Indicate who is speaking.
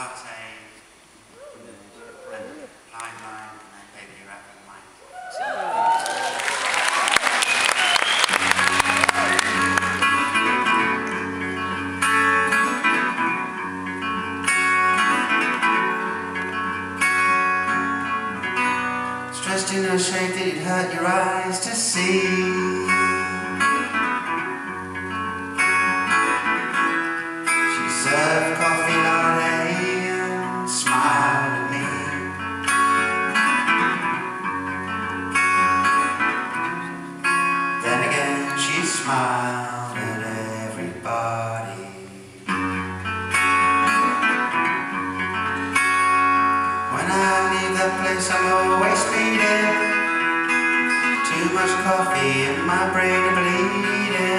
Speaker 1: latte and lime lime and then baby wrap and. So, Stretched in a shape that it hurt your eyes to see. She said. At everybody. When I leave that place, I'm always. Too much coffee and my brain bleeding.